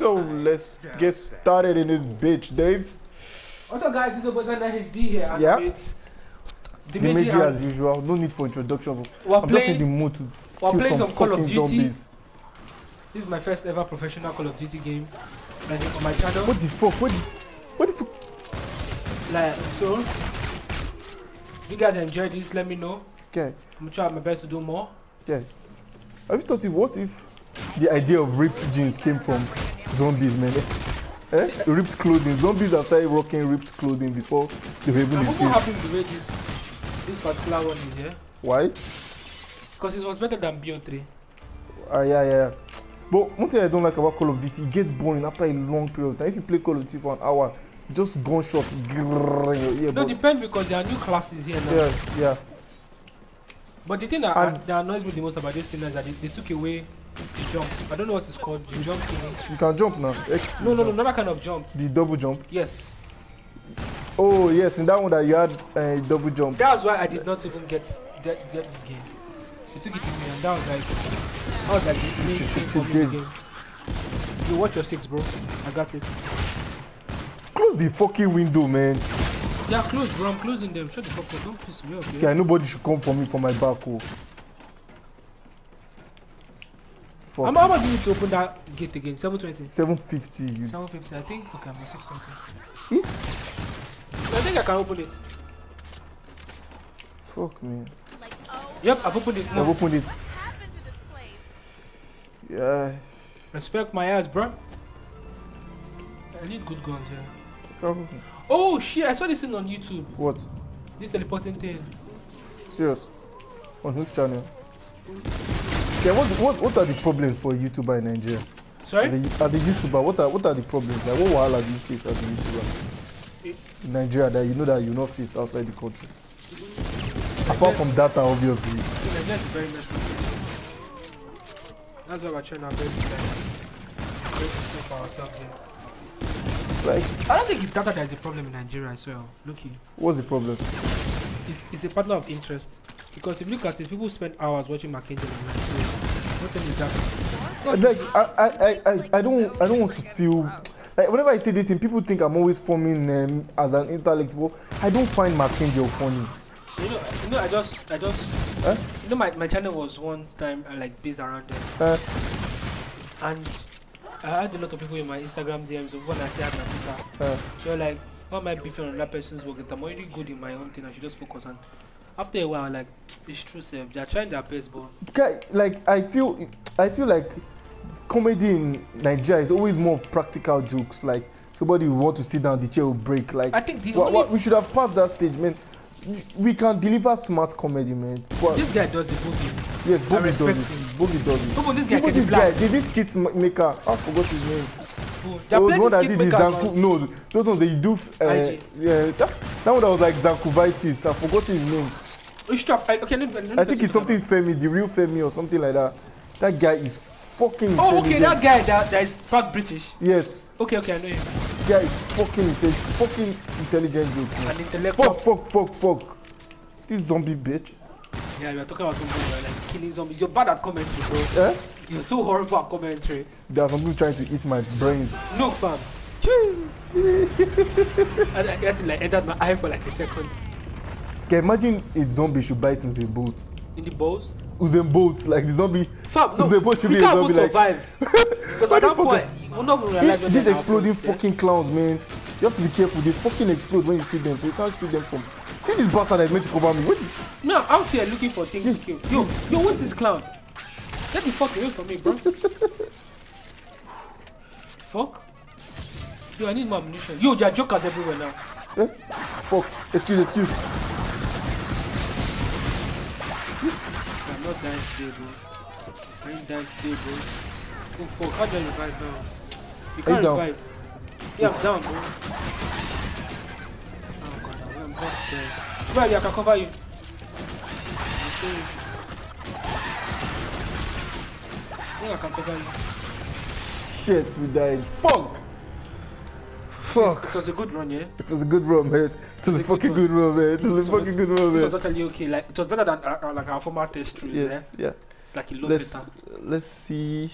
So let's get started in this bitch, Dave. What's up, guys? It's the Bozana HD here. Yeah. It's The Dimeji Meiji as usual. No need for introduction. We're I'm just in the mood to we're kill playing some some Call of Duty. zombies. This is my first ever professional Call of Duty game. Like on my channel. What the fuck? What the, what the fuck? Like so. If you guys enjoyed this, let me know. Okay, I'm gonna try my best to do more. okay. Have you thought if what if the idea of ripped jeans came from zombies, man? Eh? Ripped clothing. Zombies have started rocking ripped clothing before they were even face. happy with the way this this particular one is here. Why? Because it was better than BO3. Ah, yeah, yeah. But one thing I don't like about Call of Duty, it gets boring after a long period of time. If you play Call of Duty for an hour, just gunshots in your ear. No, but- depends because there are new classes here now. yeah, yeah. But the thing that, And- that annoys me the most about this thing is that they, they took away jump. I don't know what it's called. The jump. You can jump now. X, No, no, no, another kind of jump. The double jump. Yes. Oh yes, in that one that you had a double jump. That's why I did not even get get, get this game. She took it to me and that was like that was like the main She- thing she for me game. You watch your six, bro. I got it. Close the fucking window, man. Yeah, close, bro. I'm closing them. Shut the fuck up. Don't piss me off, Okay, nobody should come for me for my back. Oh. Fuck. I'm how much do you need to open that gate again? 720. 750. You. 750, I think. Okay, I'm at 6 something. Eh? I think I can open it. Fuck me. Like, oh, Yep, I've opened it. I've opened it. what happened to this place? Yeah. Respect my ass, bro. I need good guns here. Oh, Oh shit, I saw this thing on YouTube. What? This teleporting thing. Serious? On whose channel? Okay, what, what what are the problems for a YouTuber in Nigeria? Sorry? As a, as a YouTuber, what are what are the problems? Like, what wahala do you face as a YouTuber in Nigeria that you know that you not face outside the country? Apart from data, obviously. Nigeria is very. That's why we're trying our best to like, create for ourselves here. Like, I don't think it's data that is a problem in Nigeria as well. Look, what's the problem? it's, it's a partner of interest. Because if you look at it, people spend hours watching Mark Angel online. So, what that? Like, I, I, I, I, don't, I don't want to feel. Like, whenever I say this thing, people think I'm always forming um, as an intellect, but I don't find Mark Angel funny. you know, you know, I just, I just, Huh? you know, my, my channel was one time uh, like based around them. Uh, And I had a lot of people in my Instagram DMs of when I say I had my Twitter. uh, So like, why am I beefing on that person's work? I'm already good in my own thing. I should just focus on. After a while, like, it's true, self. They're trying their best, but like, I feel, I feel like comedy in Nigeria is always more practical jokes. Like, somebody will want to sit down, the chair will break. Like, I think the wha- wha- we should have passed that stage, man. We can deliver smart comedy, man. But, this guy does it boogie. yes, Bobby does it. Bobby does it. Even this guy Even this guy, black. did this ma- maker, I forgot his name. They're the playing one that did is Zanku. No, those ones they do. Uh, yeah, that, that one that was like Zankuvitis. I forgot his name. Oh. I, okay, let let I think it's something Femi, the real Femi or something like that. That guy is fucking Oh, okay, that guy that, that is part British. Yes, Okay, okay, I know him. guy is fucking intelligent, fucking intelligent dude. An intellectual. Fuck, fuck, fuck, fuck. This zombie bitch. Yeah, we are talking about where, like killing zombies. You're bad at commentary, bro. Eh? You're so horrible at commentary. There are some people trying to eat my brains. No, fam. and I had to like entered my eye for like a second. Okay, imagine a zombie should bite into a boat. In the balls. Usain Bolt, like the zombie. Fam, no, should we be a can't zombie. Like, survive. Because at that point, we'll not realize These, these exploding yeah? fucking clowns, man. You have to be careful. They fucking explode when you shoot them, so you can't shoot them from. See this bastard that is meant to cover me. What is, No, I'm out here looking for things to kill. Yo, yo, what's this clown? Get the fuck away from me, bro. fuck. Yo, I need more ammunition. Yo, there are jokers everywhere now. eh? Fuck. Excuse, excuse. I'm not dying today, bro. I ain't dying today, bro. Oh fuck, how do I revive now? You can't you down? revive. Yeah, I'm down, bro. Oh god, I'm not dead. Right, I can cover you. Okay. Yeah, I can cover you. Shit, we died. Fuck. Fuck. It was a good run, yeah? It was a good run, man. It was a a good fucking good run, man. It was a It fucking good run, man. It was totally okay. Like it was better than uh, uh, like our former test throughs, Yes, yeah. yeah? Like a lot Let's better. let's see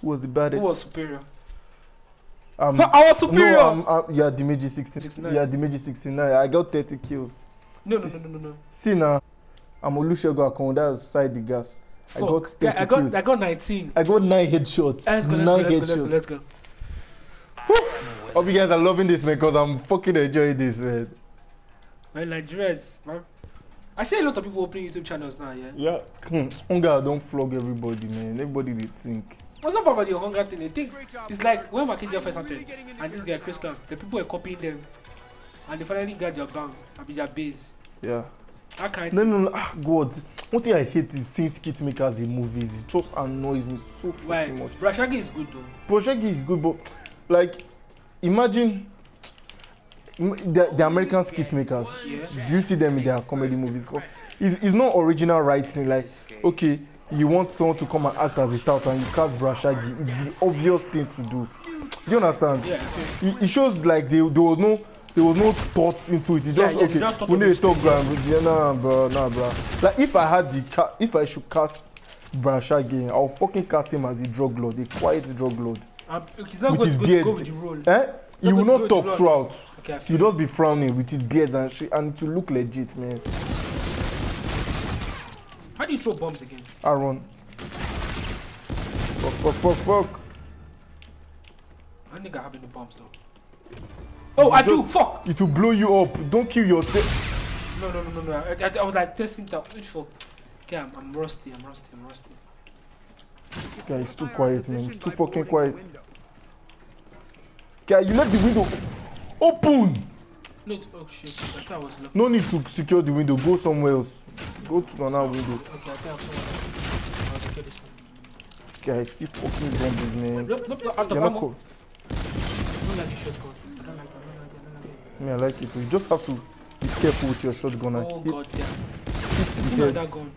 who was the baddest. Who was superior? Um, For our superior. No, I'm, I'm, yeah, Dimeji 16. 69. Yeah, Dimeji 69. I got 30 kills. No, no, no, no, no, no. See now, I'm Olusegun Akon. That's side the gas. I got 30 yeah, I got, kills. I got 19. I got nine headshots. Let's go, let's nine go, let's go, headshots. let's go, let's go. Hope you guys are loving this, man, because I'm fucking enjoying this, man. Man, Nigerians, man. I see a lot of people opening YouTube channels now, yeah. Yeah. Hmm. Hunger don't flog everybody, man. Everybody they think. What's up about the hunger thing? They think it's like when Mark Angel first started, and this guy Craze Clown, the people were copying them, and they finally got their bang, and their base. Yeah. I can't. No, no, no. Ah, God. One thing I hate is seeing skit makers in movies. It just annoys me so Why? much. Rashagi is good though. Project is good, but like, imagine im- the, the American skit makers. Yeah. Do you see them in their comedy movies? Cause it's, it's not original writing. Like, okay, you want someone to come and act as a tout and you cast Brashagi. It's the obvious thing to do. Do you understand? Yeah. It, it shows like there, there was no there was no thought into it. It's Yeah, just yeah, okay. just we need it. to talk grand. Yeah, nah, bro, nah, bro. Like if I had the ca- if I should cast Brashagi, I'll fucking cast him as a drug lord, a quiet drug lord. Um, he's not With going to go, with the role. Eh? He will not talk throughout. Okay, I He'll just be frowning with his beard and shit, and to look legit, man. How do you throw bombs again? Aaron. Fuck, fuck, fuck, fuck. I think I have any bombs though. Oh, I do. Fuck. It will blow you up. Don't kill yourself. No, no, no, no, no. I, I, I was like testing that. Which fuck? Okay, I'm, I'm rusty. I'm rusty. I'm rusty. Guy, it's too quiet, man. It's too fucking quiet. Guy, you left the window open. No, oh shit. I thought I was looking. No need to secure the window. Go somewhere else. Go to another window. Okay, I think I'm someone. I'll secure this one. Guys, keep fucking zombies, man. Nope, nope, nope. Out of You're not ammo. cool. I don't like the shotgun. I don't like it. I like it. I like it. I mean, I like it. You just have to be careful with your shotgun and Oh hit, god, yeah. hit Give me head. gun.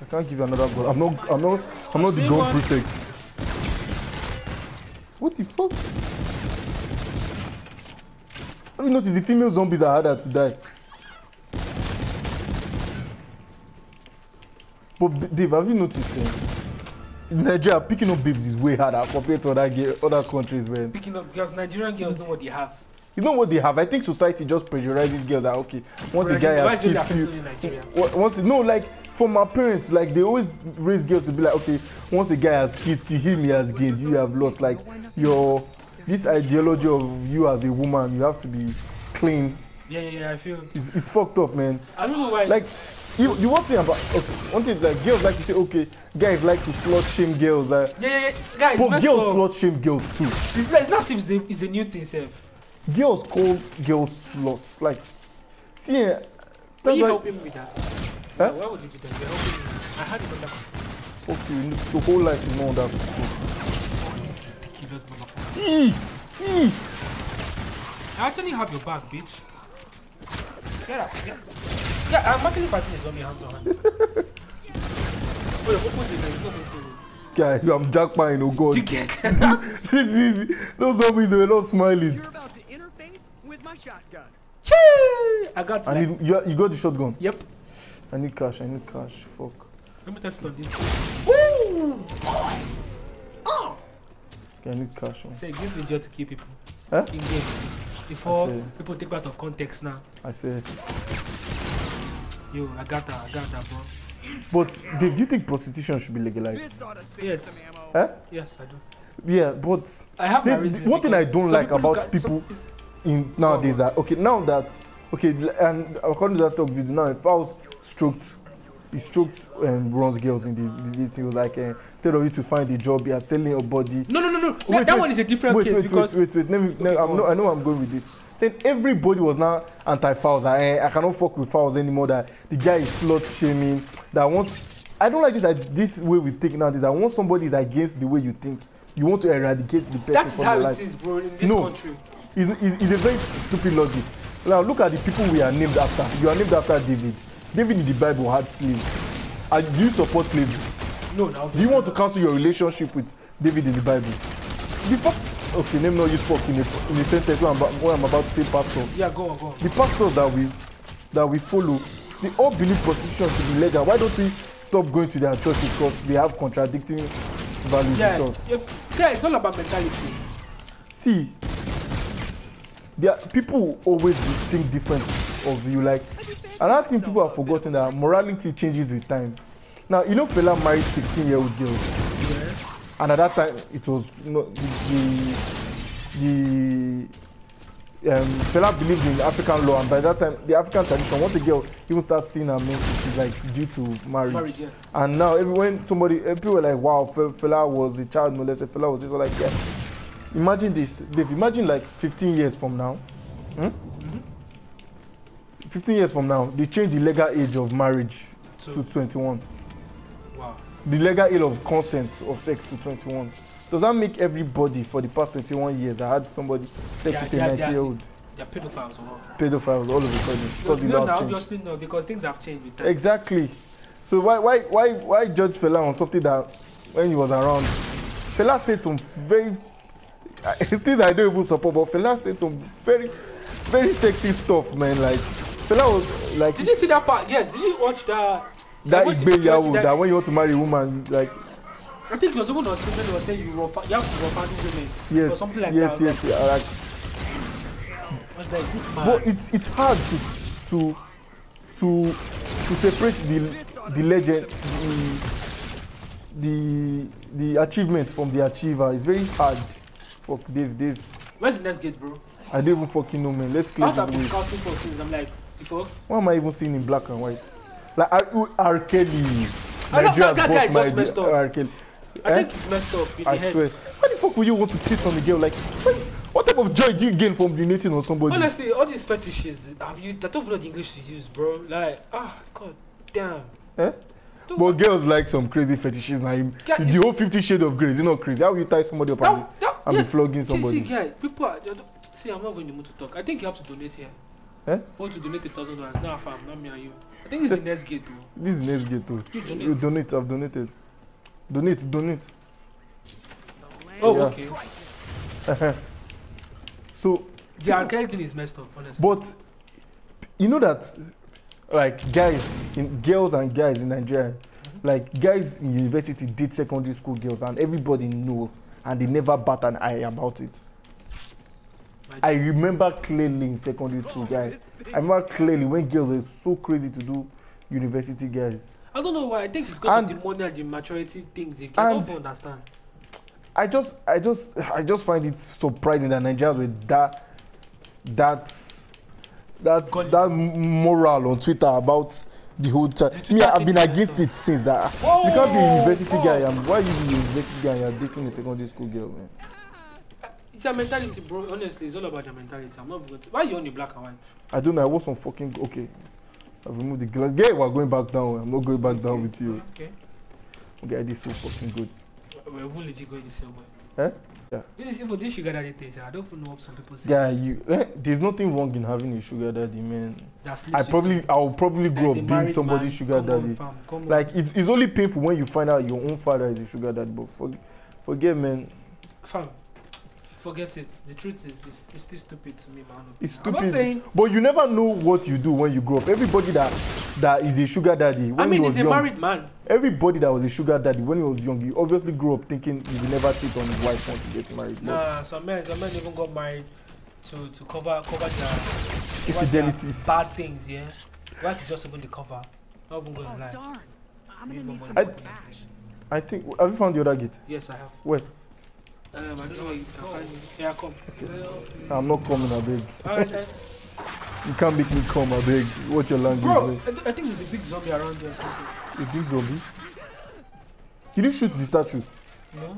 I can't give you another gun. I'm not. I'm not. I'm not the gun one. prefect. What the fuck? Have you noticed the female zombies are harder to die? But Dave, have you noticed? Eh? Nigeria, picking up babes is way harder compared to other other countries, man. Picking up because Nigerian girls know what they have. You know what they have? I think society just pressurizes girls that okay, once a guy has kids, you, once no like for my parents like they always raise girls to be like okay once a guy has kids to him he has gained you have lost like your this ideology of you as a woman you have to be clean Yeah, yeah, yeah. I feel. it's, it's fucked up man I don't know why. like you, the one thing about okay, one thing like girls like to say okay guys like to slut shame girls like yeah, yeah, yeah. Guys, but girls slut shame girls too It's like, it's not it's a, it's a new thing, sir. Girls call girls sluts like see eh, Why you why helping me with that? Huh? Why would you do that? You're helping me. I had it on that okay you need the whole life is not that ridiculous motherfucker. I actually have your back, bitch. Get up. Yeah, yeah I'm actually fighting this zombie hand to hand. Wait, open the door. It's not. Guy, I'm jackpine, oh god. You get Those zombies were not smiling. My shotgun. Chee! I got I like, need you, you got the shotgun. Yep. I need cash, I need cash. Fuck. Let me test on this. Woo! Oh! Okay, I need cash. Man. Say, it gives me joy to kill people Huh? in game. Before people take out of context now. I say. Yo, I got that, I got that, bro. But Dave, do you think prostitution should be legalized? This ought to save Yes. some. Huh? Yes, I do. Yeah, but I have my the, one thing I don't like about at- people some- in nowadays that okay now that okay and according to that talk video now if I was stroked he stroked um, bronze girls in the, the this he was like uh, tell of you to find a job you are selling your body No, no, no, no. That, Wait, that wait, one is a different wait, case wait, because wait, wait, wait. Let me. Okay, go I'm no. I know I'm going with this. Then everybody was now anti-Falz. I, I cannot fuck with Falz anymore. That the guy is slut shaming. That wants. I don't like this. That this way we think now. This I want somebody that against the way you think. You want to eradicate the person that is from how your it life. is, bro, in this No. country. It's, it's, a very stupid logic. Now look at the people we are named after. You are named after David. David in the Bible had slaves. And do you support slavery? No, now. Do you want to cancel your relationship with David in the Bible? The fuck. Okay, name not use fuck in a, in a sentence when I'm, when I'm about to say pastor. Yeah, go on, go on. The pastors that we that we follow, they all believe prostitution to be legal. Why don't we stop going to their churches because they have contradicting values Yeah, with us? yeah, yeah, it's all about mentality. see, there people always think different of you. Like another thing people have forgotten that morality changes with time. Now you know Fela married 16 year old girls, Yeah. and at that time it was you know, the the um, Fela believed in African law, and by that time the African tradition, once a girl even starts seeing her menses, she's like due to marriage. Married, yeah. And now, when somebody, eh, people were like, wow, Fe- Fela was a child molester, Fela was this, or like, yeah. Imagine this, Dave, imagine like 15 years from now. Hmm? 15 years from now, they change the legal age of marriage So- to 21. Wow. The legal age of consent of sex to 21. Does that make everybody for the past 21 years that had somebody sex Yeah, with a yeah, 90 yeah. year old They're pedophiles or what? pedophiles all of a sudden? Because No, no, law no, have changed. obviously no, because things have changed with time. Exactly. So why why why why judge Fela on something that when he was around, Fela said some very things I don't even support, but Fela said some very very sexy stuff, man. Like Fela was like Did you see that part? Yes. Did you watch that? that watched- Igbe Yahoo, that when you want to marry a woman, like I think it was even on Twitter. They were saying you, were, you have to refund women or yes, something like yes, that. yes, yeah, like, like, this man. but it's it's hard to to to to separate the the legend the the the achievement from the achiever. It's very hard. Fuck Dave, Dave. Where's the next gate, bro? I don't even fucking know, man. Let's clear After I've been scouting for things, I'm like, before. Why am I even seeing in black and white? Like R, R. Kelly. I know, Nigeria that- guy just messed up. R. Kelly. I Eh? think it's messed up in I the head. swear. Why the fuck would you want to kiss on a girl? Like, what, what type of joy do you gain from urinating on somebody? Honestly, all these fetishes, have you? I don't know the English to use, bro. Like, ah, god damn. Eh? Dude, But girls like some crazy fetishes. Now, Yeah, the whole Fifty Shades of Grey is not crazy? How will you tie somebody up that, and yeah. be flogging somebody? See, guy, people are. See, I'm not going to mood to talk. I think you have to donate here. Eh? I want to donate a thousand dollars. Nah, fam, not me and you. I think it's the next gate, though. This is next gate too. You donate. You donate. I've donated. Donate. Donate. Oh, Yeah. okay. So The alcohol thing is messed up, honestly. But you know that, like guys, in girls and guys in Nigeria, like guys in university date secondary school girls, and everybody knows, and they never bat an eye about it. I remember clearly in secondary school, guys. I remember clearly when girls were so crazy to do university guys. I don't know why. I think it's because And- of the money and the maturity things. They cannot understand. I just, I just, I just find it surprising that Nigerians with that, that, that, that moral on Twitter about the whole time. The Me, I've been against it since that. Whoa, you can't be a university guy. And why you a university guy? and You're dating a secondary school girl, man. It's your mentality, bro. Honestly, it's all about your mentality. I'm not. Why you only black and white? I don't know. I was some fucking okay. I've removed the glass. Yeah, we're going back down. I'm not going back down with you. Okay. Okay, this is so fucking good. We're who legit going this way, boy. Eh? This is even this sugar daddy thing. I don't know what some people say. Yeah, you. Eh, there's nothing wrong in having a sugar daddy, man. That's I probably, I'll probably grow up being somebody's man, sugar come on, daddy. fam, come on. Like it's, it's only painful when you find out your own father is a sugar daddy. But for, forget, man, fam, forget it. The truth is, it's, it's still stupid to me, man. it's I'm not stupid. saying. But you never know what you do when you grow up. Everybody that that is a sugar daddy when I mean, he was he's a young, married man. everybody that was a sugar daddy when he was young, he obviously grew up thinking he will never cheat on his wife once he gets married. But Nah, some men, some men even got married to to cover cover their, cover Infidelities. their bad things. Yeah, why to just open the cover? Not even going Oh, live. darn. I'm gonna more need some money. more cash. I think have you found the other gate? Yes, I have. Where? Um, I don't know where you can find me. Yeah, come. I'm not coming, I beg. Alright, then. You can't make me come, I beg. What's your language? Bro. I, th- I think there's a big zombie around here. A big zombie. Can you shoot the statue. No?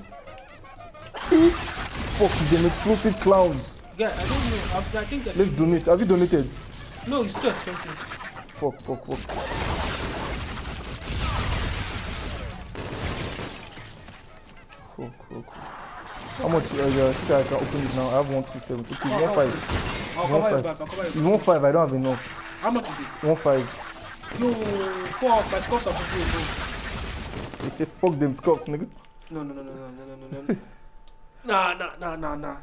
Fuck, he's an explosive clowns. Yeah, I don't know. I, I think that. Let's donate. Have you donated? No, it's too expensive. Fuck, fuck, fuck. Fuck, fuck. how much? Uh, yeah, I think I can open it now. I have 127. Okay, oh, 1.5. I'll, I'll cover it back. I'll cover it back. I don't have enough. How much is it? 1.5. No, fuck, my scots are 58. Okay, fuck them scots, nigga. No, no, no, no, no, no, no, no. nah, nah, nah, nah, nah.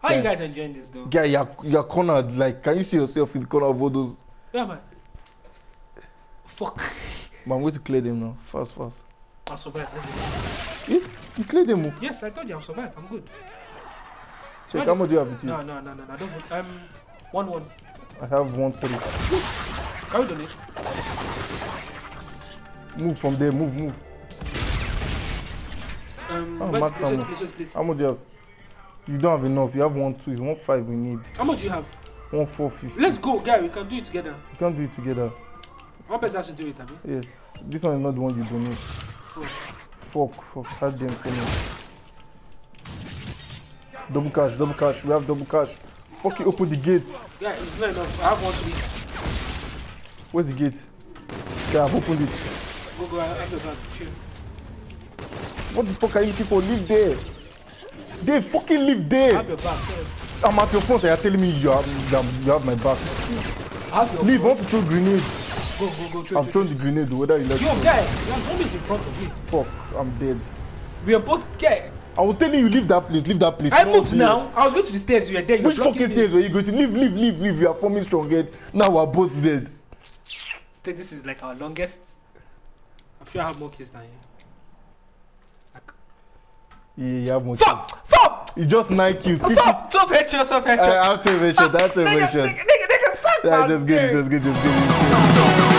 How yeah. you guys enjoying this though? Yeah, you're, you're cornered. Like, can you see yourself in the corner of all those? Yeah, man. Fuck. But I'm going to clear them now. Fast, fast. I'll survive. Yeah? Do oh. Yes, I told you I'll survive. I'm good. Check how much do you have with you? No, no, no, no, no. Don't. Um, one, one. I have one three. Can we donate? Move from there. Move, move. Um, Oh, max place, place. How much do you have? You don't have enough. You have one two. It's one five we need. How much do you have? One four fifty. Let's go, guy. We can do it together. You can't do it together. One person has to do it, Abi? Yes. This one is not the one you donate. Fuck. Fuck. Fuck. Had them coming. Double cash. Double cash. We have double cash. Fuck you. Open the gate. Yeah, it's not enough. I have one eat. Where's the gate? Yeah, I've opened it. Go, go. I have the. Chill. What the fuck are you looking for? Live there. They fucking live I there. have your. Sorry. I'm at your front and you're telling me you have, you have, my back. I Leave. I want to throw grenade. Go, go, go. I've throw, thrown the grenade. Whether you let Yo, guy. Your zombies in front of me. Fuck. I'm dead. We are both guy. I was telling you leave that place. Leave that place. I moved now. I was going to the stairs. You were there. You Which fucking stairs were you going to? Leave, leave, leave, leave. We are forming strong head. Now we're both dead. I think this is like our longest. I'm sure I have more kills than you. Like, Yeah, you have more. fuck! Fuck! You just nine kills. 50. Fuck! Stop headshot, stop headshot. I have to mention. I have to Nigga, Yeah, just get it, just get it, just get it.